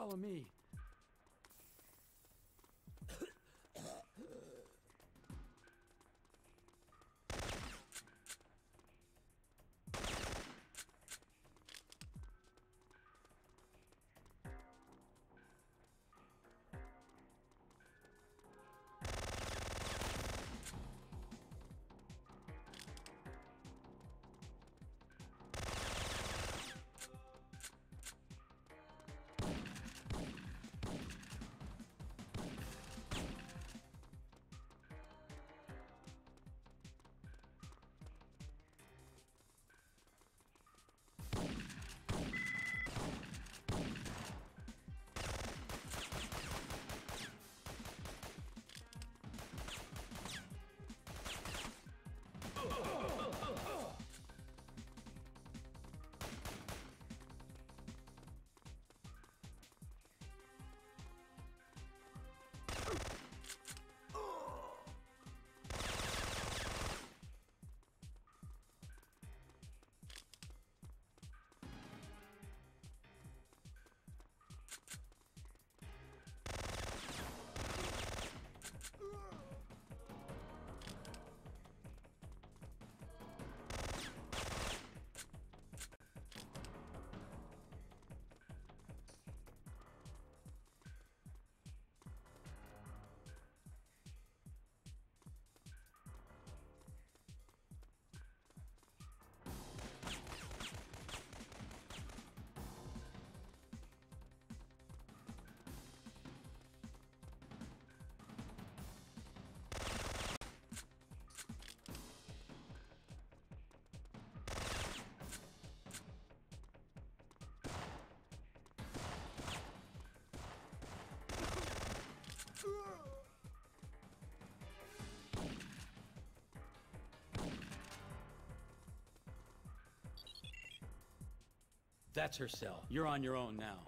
follow me. That's her cell. You're on your own now.